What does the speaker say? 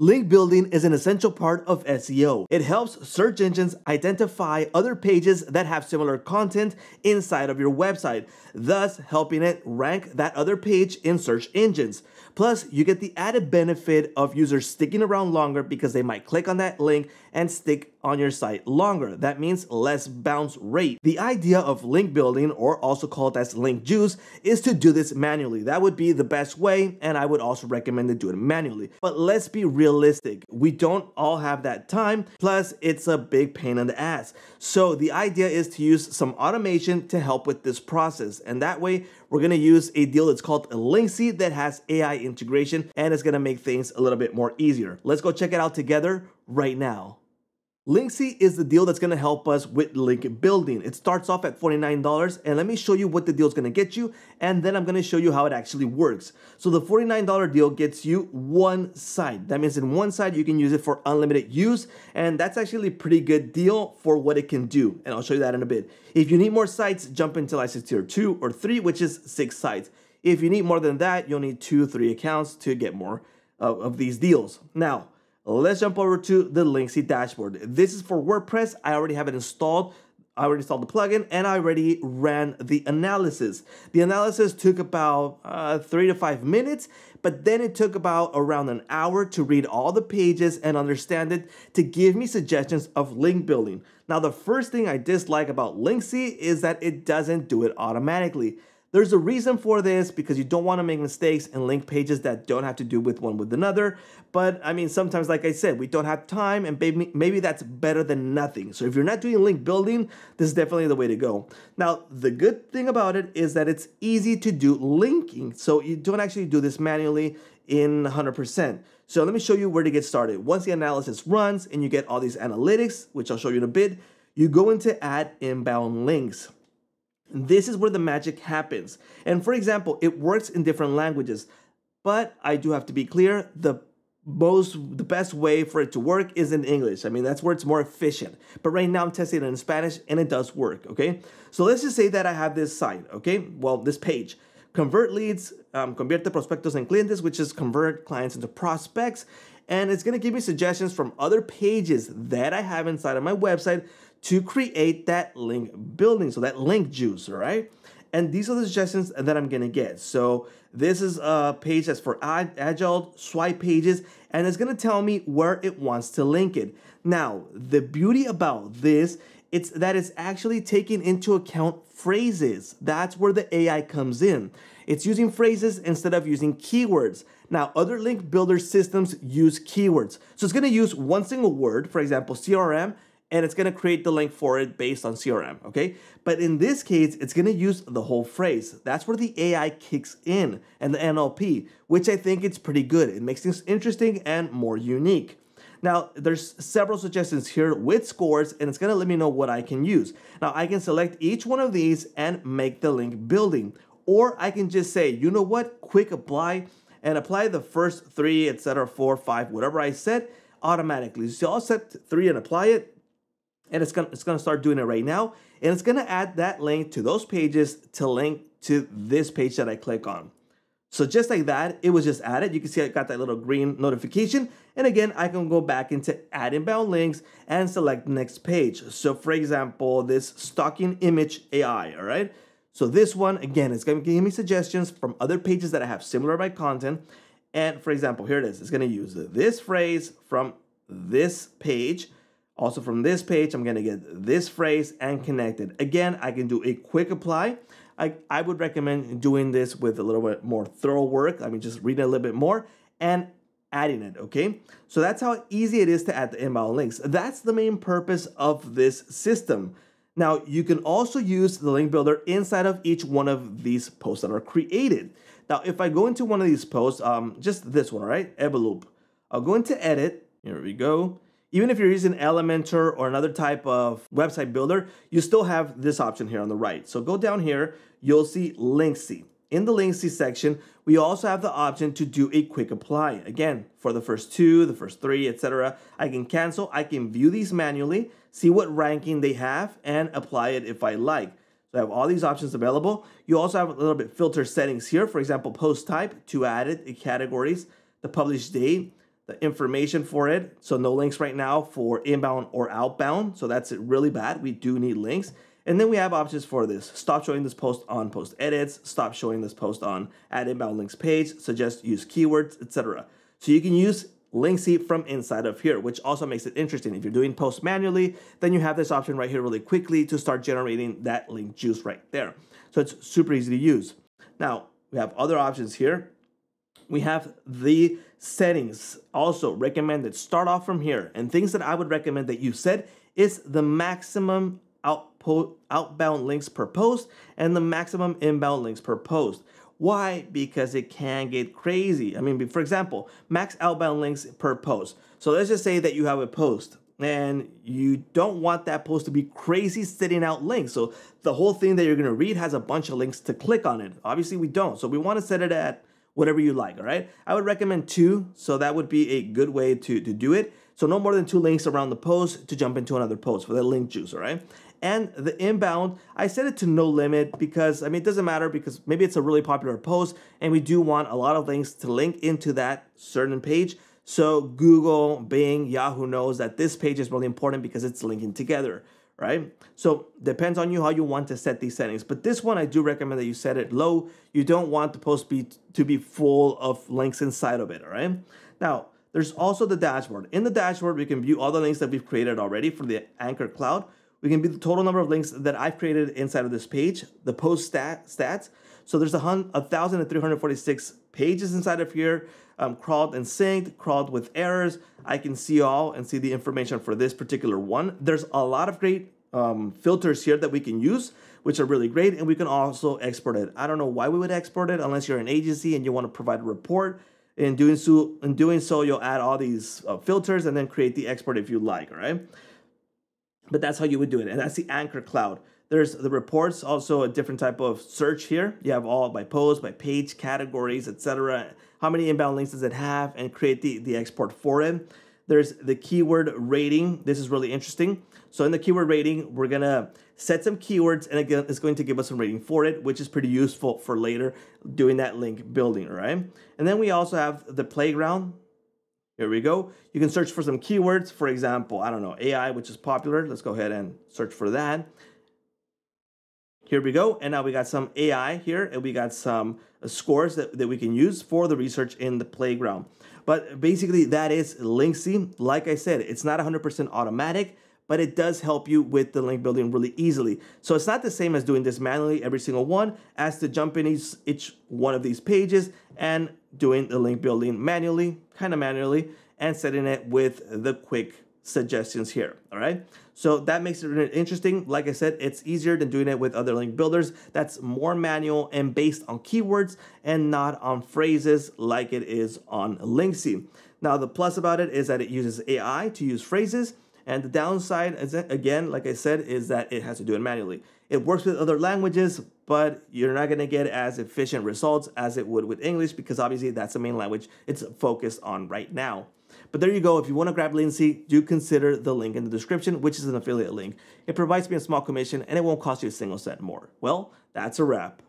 Link building is an essential part of SEO. It helps search engines identify other pages that have similar content inside of your website, thus helping it rank that other page in search engines. Plus, you get the added benefit of users sticking around longer because they might click on that link and stick on your site longer. That means less bounce rate. The idea of link building, or also called as link juice, is to do this manually. That would be the best way, and I would also recommend to do it manually. But let's be realistic. We don't all have that time, plus it's a big pain in the ass. So the idea is to use some automation to help with this process. And that way, we're gonna use a deal that's called a Linksy that has AI integration and it's gonna make things a little bit more easier. Let's go check it out together right now. Linksy is the deal that's going to help us with link building. It starts off at $49 and let me show you what the deal is going to get you and then I'm going to show you how it actually works. So the $49 deal gets you one site. That means in one site you can use it for unlimited use and that's actually a pretty good deal for what it can do and I'll show you that in a bit. If you need more sites, jump into license tier 2 or 3 which is 6 sites. If you need more than that, you'll need 2 3 accounts to get more of, of these deals. Now, Let's jump over to the Linksy dashboard. This is for WordPress. I already have it installed. I already installed the plugin and I already ran the analysis. The analysis took about uh, three to five minutes, but then it took about around an hour to read all the pages and understand it to give me suggestions of link building. Now, the first thing I dislike about Linksy is that it doesn't do it automatically. There's a reason for this because you don't want to make mistakes and link pages that don't have to do with one with another. But I mean, sometimes, like I said, we don't have time and maybe, maybe that's better than nothing. So if you're not doing link building, this is definitely the way to go. Now, the good thing about it is that it's easy to do linking. So you don't actually do this manually in 100%. So let me show you where to get started. Once the analysis runs and you get all these analytics, which I'll show you in a bit, you go into add inbound links. This is where the magic happens. And for example, it works in different languages, but I do have to be clear, the most the best way for it to work is in English. I mean, that's where it's more efficient. But right now I'm testing it in Spanish and it does work, okay? So let's just say that I have this site, okay? Well, this page. Convert leads, um, convierte prospectos en clientes, which is convert clients into prospects. And it's gonna give me suggestions from other pages that I have inside of my website to create that link building, so that link juice, all right? And these are the suggestions that I'm gonna get. So this is a page that's for agile swipe pages, and it's gonna tell me where it wants to link it. Now, the beauty about this it's that it's actually taking into account phrases. That's where the AI comes in. It's using phrases instead of using keywords. Now, other link builder systems use keywords. So it's gonna use one single word, for example, CRM, and it's going to create the link for it based on CRM, okay? But in this case, it's going to use the whole phrase. That's where the AI kicks in and the NLP, which I think it's pretty good. It makes things interesting and more unique. Now, there's several suggestions here with scores, and it's gonna let me know what I can use. Now, I can select each one of these and make the link building. Or I can just say, you know what, quick apply, and apply the first three, etc., four, five, whatever I said, automatically. So I'll set three and apply it, and it's gonna, it's gonna start doing it right now. And it's gonna add that link to those pages to link to this page that I click on. So just like that, it was just added. You can see I got that little green notification. And again, I can go back into add inbound links and select next page. So for example, this stocking image AI, all right? So this one, again, it's gonna give me suggestions from other pages that I have similar my content. And for example, here it is. It's gonna use this phrase from this page also from this page, I'm gonna get this phrase and connect it. Again, I can do a quick apply. I, I would recommend doing this with a little bit more thorough work. I mean, just reading a little bit more and adding it, okay? So that's how easy it is to add the inbound links. That's the main purpose of this system. Now, you can also use the link builder inside of each one of these posts that are created. Now, if I go into one of these posts, um, just this one, right, Evolup, I'll go into edit, here we go, even if you're using Elementor or another type of website builder, you still have this option here on the right. So go down here, you'll see Linksy. In the Linksy section, we also have the option to do a quick apply. Again, for the first two, the first three, etc. I can cancel, I can view these manually, see what ranking they have, and apply it if I like. So I have all these options available. You also have a little bit filter settings here. For example, post type to add it, categories, the published date, the information for it. So no links right now for inbound or outbound. So that's really bad. We do need links. And then we have options for this. Stop showing this post on post edits, stop showing this post on add inbound links page, suggest use keywords, etc. So you can use Linksy from inside of here, which also makes it interesting. If you're doing posts manually, then you have this option right here really quickly to start generating that link juice right there. So it's super easy to use. Now, we have other options here. We have the settings also recommended. Start off from here. And things that I would recommend that you set is the maximum output, outbound links per post and the maximum inbound links per post. Why? Because it can get crazy. I mean, for example, max outbound links per post. So let's just say that you have a post and you don't want that post to be crazy sitting out links. So the whole thing that you're going to read has a bunch of links to click on it. Obviously, we don't. So we want to set it at whatever you like, all right? I would recommend two, so that would be a good way to, to do it. So no more than two links around the post to jump into another post for the link juice, all right? And the inbound, I set it to no limit because, I mean, it doesn't matter because maybe it's a really popular post and we do want a lot of links to link into that certain page. So Google, Bing, Yahoo knows that this page is really important because it's linking together, right? So depends on you how you want to set these settings. But this one, I do recommend that you set it low. You don't want the post be, to be full of links inside of it, all right? Now, there's also the dashboard. In the dashboard, we can view all the links that we've created already for the Anchor Cloud. We can view the total number of links that I've created inside of this page, the post stat, stats. So there's a 1,346 pages inside of here, um, crawled and synced, crawled with errors. I can see all and see the information for this particular one. There's a lot of great um, filters here that we can use, which are really great, and we can also export it. I don't know why we would export it unless you're an agency and you want to provide a report. In doing so, in doing so, you'll add all these uh, filters and then create the export if you like. All right. But that's how you would do it. And that's the Anchor Cloud. There's the reports, also a different type of search here. You have all by post, by page, categories, etc. How many inbound links does it have and create the, the export for it. There's the keyword rating. This is really interesting. So in the keyword rating, we're gonna set some keywords and again, it's going to give us some rating for it, which is pretty useful for later doing that link building, right? And then we also have the playground. Here we go. You can search for some keywords. For example, I don't know, AI, which is popular. Let's go ahead and search for that. Here we go. And now we got some AI here and we got some uh, scores that, that we can use for the research in the playground. But basically that is Linksy. Like I said, it's not 100% automatic, but it does help you with the link building really easily. So it's not the same as doing this manually every single one as to jump in each, each one of these pages and doing the link building manually, kind of manually, and setting it with the quick suggestions here, all right? So that makes it interesting. Like I said, it's easier than doing it with other link builders. That's more manual and based on keywords and not on phrases like it is on Linksy. Now, the plus about it is that it uses AI to use phrases. And the downside, again, like I said, is that it has to do it manually. It works with other languages, but you're not going to get as efficient results as it would with English because obviously that's the main language it's focused on right now. But there you go. If you want to grab Linksy, do consider the link in the description, which is an affiliate link. It provides me a small commission and it won't cost you a single cent more. Well, that's a wrap.